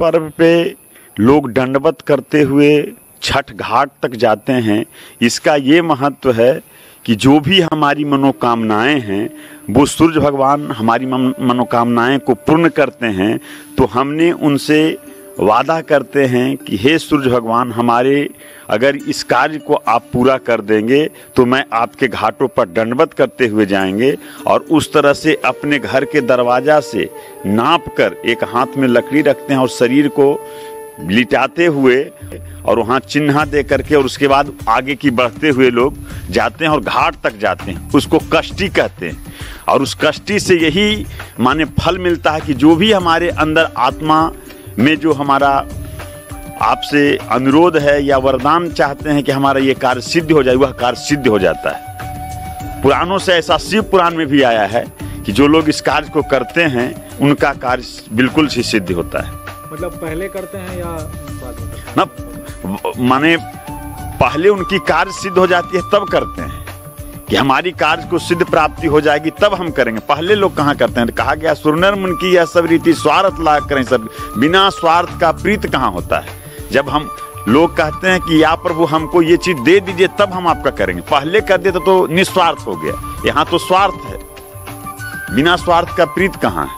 पर्व पे लोग दंडवत करते हुए छठ घाट तक जाते हैं। इसका ये महत्व है कि जो भी हमारी मनोकामनाएँ हैं, वो सूर्य भगवान हमारी मन- मनोकामनाएँ को पूर्ण करते हैं तो हमने उनसे वादा करते हैं कि हे सूर्य भगवान, हमारे अगर इस कार्य को आप पूरा कर देंगे तो मैं आपके घाटों पर दंडवत करते हुए जाएँगे और उस तरह से अपने घर के दरवाज़ा से नाप कर एक हाथ में लकड़ी रखते हैं और शरीर को लिटाते हुए और वहाँ चिन्ह दे करके और उसके बाद आगे की बढ़ते हुए लोग जाते हैं और घाट तक जाते हैं। उसको कष्टी कहते हैं। और उस कष्टी से यही माने फल मिलता है कि जो भी हमारे अंदर आत्मा में जो हमारा आपसे अनुरोध है या वरदान चाहते हैं कि हमारा ये कार्य सिद्ध हो जाए वह कार्य सिद्ध हो जाता है। पुराणों से ऐसा शिव पुराण में भी आया है कि जो लोग इस कार्य को करते हैं उनका कार्य बिल्कुल ही सिद्ध होता है। मतलब पहले करते हैं या बाद में? ना माने पहले उनकी कार्य सिद्ध हो जाती है तब करते हैं। कि हमारी कार्य को सिद्ध प्राप्ति हो जाएगी, तब हम करेंगे। पहले लोग कहाँ करते हैं? कहा गया सुरनर मन की यह सब रीति, स्वार्थ ला करें सब। बिना स्वार्थ का प्रीत कहाँ होता है? जब हम लोग कहते हैं कि, या प्रभु, हमको ये चीज़ दे दीजिए, तब हम आपका करेंगे। पहले कर देते तो निस्वार्थ हो गया। यहाँ तो स्वार्थ है। बिना स्वार्थ का प्रीत कहाँ है?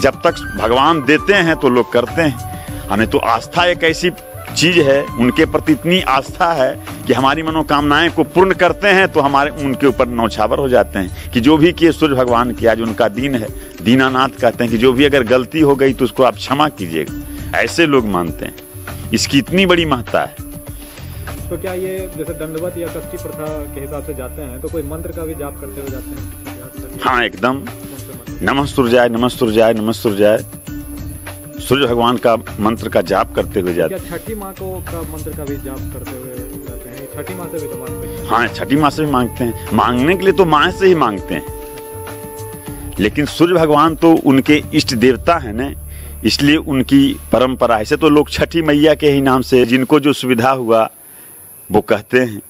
जब तक भगवान देते हैं तो लोग करते हैं। हमें तो आस्था एक ऐसी चीज़ है उनके प्रति इतनी आस्था है कि हमारी मनोकामनाएँ को पूर्ण करते हैं तो हमारे उनके ऊपर नौछावर हो जाते हैं कि जो भी किए सूर्य भगवान की आज उनका दिन है। दीनानाथ कहते हैं कि जो भी अगर गलती हो गई तो उसको आप क्षमा कीजिएगा। ऐसे लोग मानते हैं। इसकी इतनी बड़ी महत्ता है। तो क्या ये जैसे दंडवत या कष्टी प्रथा के हिसाब से जाते हैं? तो कोई मंत्र का भी जाप करते हुए जाते हैं? हाँ एकदम? नमः सूर्याय नमः सूर्याय नमः सूर्याय। सूर्य भगवान का मंत्र का जाप करते हुए जाते छठी माँ को का मंत्र का भी जाप करते हुए जाते हैं? छठी माँ से भी तो मांगते हैं। हाँ छठी माँ से भी मांगते हैं। मांगने के लिए तो माँ से ही मांगते हैं। लेकिन सूर्य भगवान तो उनके इष्ट देवता है ना इसलिए उनकी परंपरा ऐसे तो लोग छठी मैया के ही नाम से जिनको जो सुविधा हुआ वो कहते हैं।